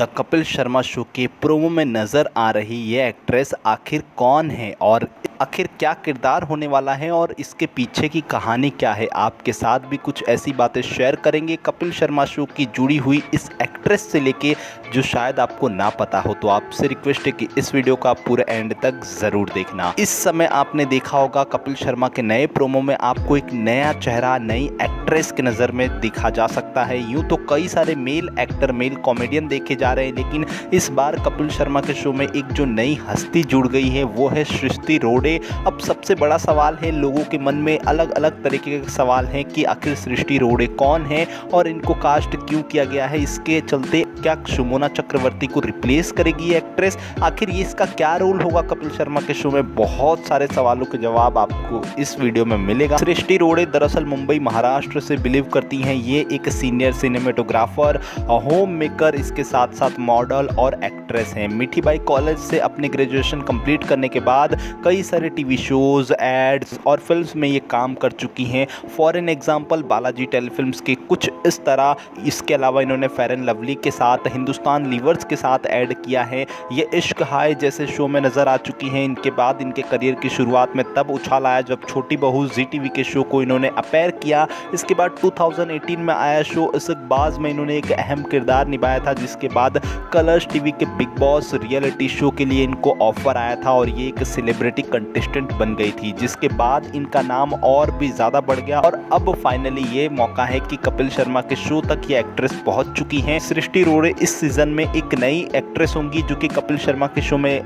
The Kapil Sharma show के promo में नज़र आ रही ये एक्ट्रेस आखिर कौन है? और आखिर क्या किरदार होने वाला है और इसके पीछे की कहानी क्या है? आपके साथ भी कुछ ऐसी बातें शेयर करेंगे। कपिल शर्मा शो की जुड़ी हुई इस एक्ट्रेस से लेके जो शायद आपको ना पता हो तो आपसे रिक्वेस्ट है कि इस वीडियो का पूरे एंड तक ज़रूर देखना। इस समय आपने देखा होगा कपिल शर्मा के नए प्रोमो में आपको एक नया चेहरा, नई एक्ट्रेस के नज़र में दिखा जा सकता है। यूँ तो कई सारे मेल एक्टर मेल कॉमेडियन देखे जा रहे हैं, लेकिन इस बार कपिल शर्मा के शो में एक जो नई हस्ती जुड़ गई है, वो है सृष्टि रोडे। अब सबसे बड़ा सवाल है, लोगों के मन में अलग अलग तरीके के सवाल हैं कि आखिर सृष्टि रोडे कौन है और इनको कास्ट क्यों किया गया है? इसके चलते क्या सुमोना चक्रवर्ती को रिप्लेस करेगी एक्ट्रेस आखिर ये इसका क्या रोल होगा? कपिल शर्मा के शो में बहुत सारे सवालों के जवाब आपको इस वीडियो में मिलेगा। सृष्टि रोडे दरअसल मुंबई, महाराष्ट्र से बिलीव करती हैं। ये एक सीनियर सिनेमेटोग्राफर होम मेकर इसके साथ साथ मॉडल और एक्ट्रेस हैं। मिठी बाई कॉलेज से अपने ग्रेजुएशन कंप्लीट करने के बाद कई सारे टीवी शोज़ एड्स और फिल्म्स में ये काम कर चुकी हैं। For an example Balaji telefilms के कुछ इस तरह, इसके अलावा इन्होंने फेर एंड लवली के साथ हिंदुस्तान लीवर्स के साथ ऐड किया है। ये इश्क हाय जैसे शो में नज़र आ चुकी हैं। इनके बाद इनके करियर की शुरुआत में तब उछाल आया जब छोटी बहू जी टी के शो को इन्होंने अपेयर किया। इसके बाद 2018 में आया शो बाज में इन्होंने एक अहम किरदार निभाया था, जिसके बाद कलर्स टीवी के बिग बॉस रियलिटी शो के लिए इनको ऑफ़र आया था और ये एक सेलिब्रिटी कंटेस्टेंट बन गई थी, जिसके बाद इनका नाम और भी ज़्यादा बढ़ गया। और अब फाइनली ये मौका है कि कपिल शर्मा के शो तक ये एक्ट्रेस पहुँच चुकी हैं। सृष्टि रोड़े इस सीज़न में एक नई एक्ट्रेस होंगी, जो कि कपिल शर्मा के शो में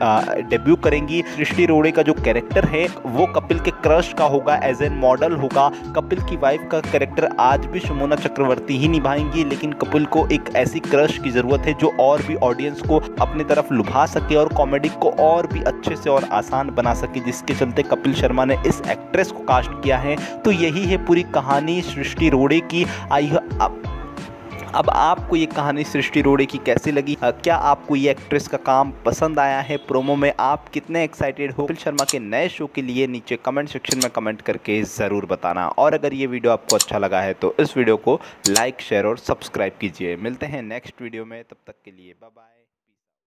डेब्यू करेंगी। सृष्टि रोड़े का जो कैरेक्टर है, वो कपिल के क्रश का होगा एज एन मॉडल होगा। कपिल की वाइफ का कैरेक्टर आज भी सुमोना चक्रवर्ती ही निभाएँगी, लेकिन कपिल को एक ऐसी क्रश की ज़रूरत है, जो और भी ऑडियंस को अपनी तरफ़ लुभा सके और कॉमेडी को और भी अच्छे से और आसान बना सके। जिसके चलते कपिल शर्मा ने इस एक्ट्रेस को कास्ट किया है। तो यही है पूरी कहानी सृष्टि रोड़े की। आई अब आपको ये कहानी सृष्टि रोड़े की कैसी लगी? क्या आपको ये एक्ट्रेस का काम पसंद आया है? प्रोमो में आप कितने एक्साइटेड हो? कपिल शर्मा के नए शो के लिए नीचे कमेंट सेक्शन में कमेंट करके ज़रूर बताना। और अगर ये वीडियो आपको अच्छा लगा है तो इस वीडियो को लाइक शेयर और सब्सक्राइब कीजिए। मिलते हैं नेक्स्ट वीडियो में। तब तक के लिए बाय